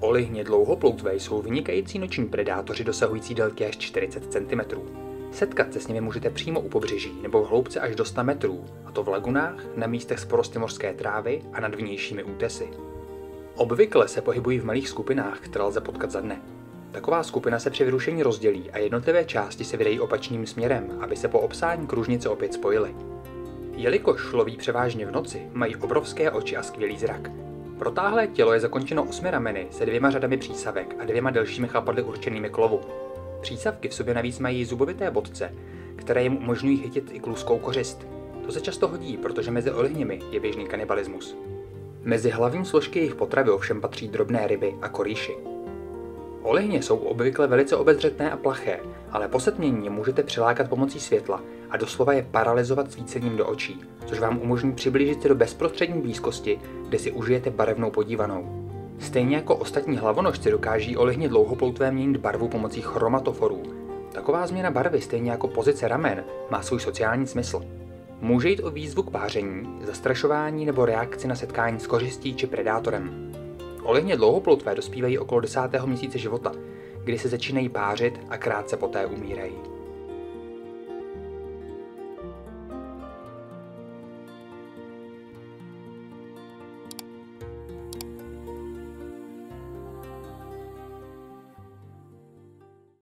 Olihně dlouhoploutvé jsou vynikající noční predátoři dosahující délky až 40 cm. Setkat se s nimi můžete přímo u pobřeží nebo v hloubce až do 100 metrů, a to v lagunách, na místech s porosty mořské trávy a nad vnějšími útesy. Obvykle se pohybují v malých skupinách, které lze potkat za dne. Taková skupina se při vyrušení rozdělí a jednotlivé části se vydají opačným směrem, aby se po obsání kružnice opět spojily. Jelikož loví převážně v noci, mají obrovské oči a skvělý zrak. Protáhlé tělo je zakončeno osmi rameny se dvěma řadami přísavek a dvěma delšími chápadly určenými k lovu. Přísavky v sobě navíc mají zubovité bodce, které jim umožňují chytit i kluskou kořist. To se často hodí, protože mezi olihněmi je běžný kanibalismus. Mezi hlavní složky jejich potravy ovšem patří drobné ryby a korýši. Olihně jsou obvykle velice obezřetné a plaché, ale po setmění je můžete přilákat pomocí světla a doslova je paralizovat svícením do očí, což vám umožní přiblížit se do bezprostřední blízkosti, kde si užijete barevnou podívanou. Stejně jako ostatní hlavonožci dokáží olihně dlouhoploutvé měnit barvu pomocí chromatoforů. Taková změna barvy, stejně jako pozice ramen, má svůj sociální smysl. Může jít o výzvu k páření, zastrašování nebo reakci na setkání s kořistí či predátorem. Olihně dlouhoploutvé dospívají okolo 10. měsíce života, kdy se začínají pářit a krátce poté umírají.